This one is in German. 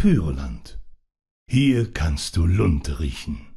Pyroland. Hier kannst du Lunte riechen.